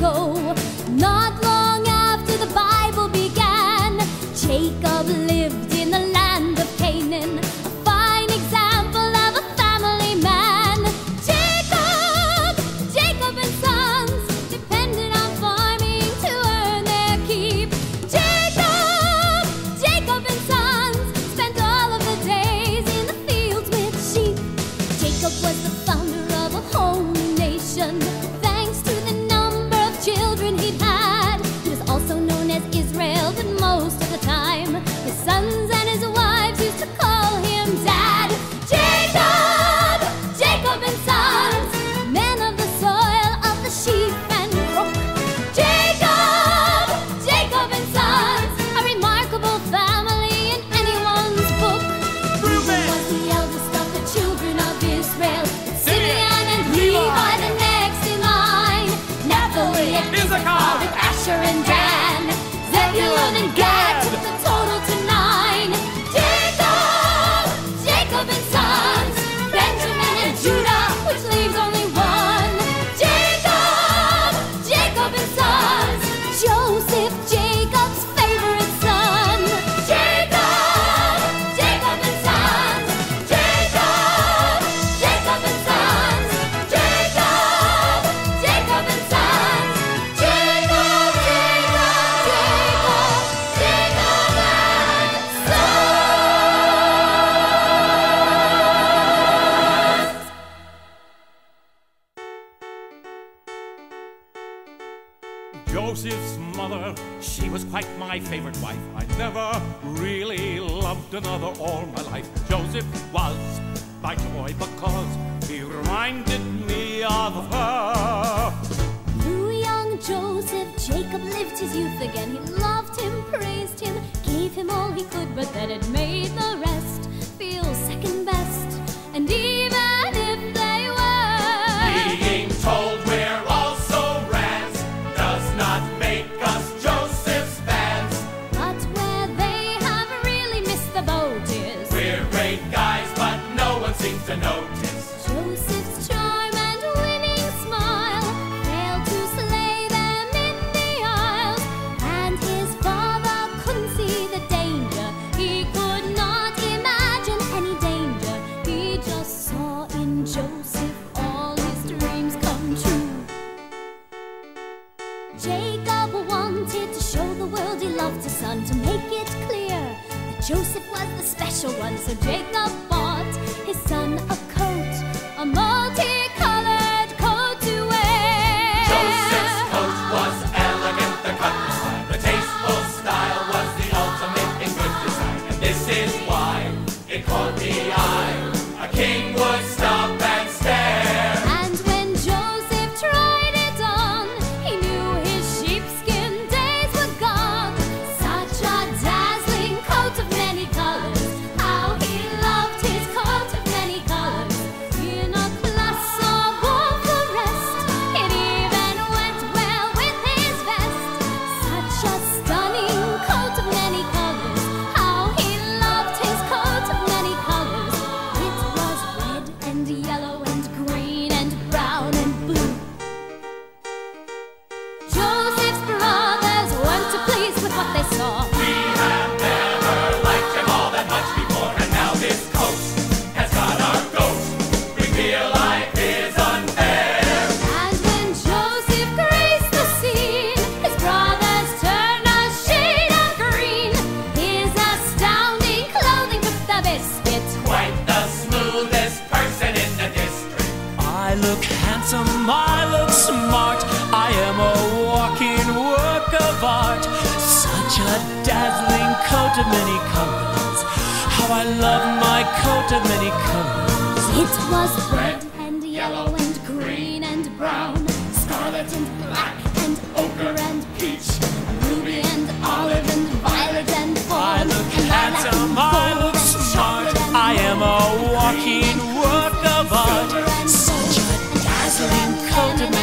go. With Asher and Dan, Zebulun and Gad. Joseph's mother, she was quite my favorite wife. I never really loved another all my life. Joseph was my joy because he reminded me of her. Through young Joseph, Jacob lived his youth again. He loved him, praised him, gave him all he could, but then it made wanted to show the world he loved his son to make it clear that Joseph was the special one. So Jacob bought his son a coat, a multicolored coat to wear. Joseph's coat was elegant, the cut was fine. The tasteful style was the ultimate in good design. And this is why it caught the I look handsome, I look smart. I am a walking work of art. Such a dazzling coat of many colors. How I love my coat of many colors. It was red and yellow and green and brown, scarlet and black and ochre and pink. all to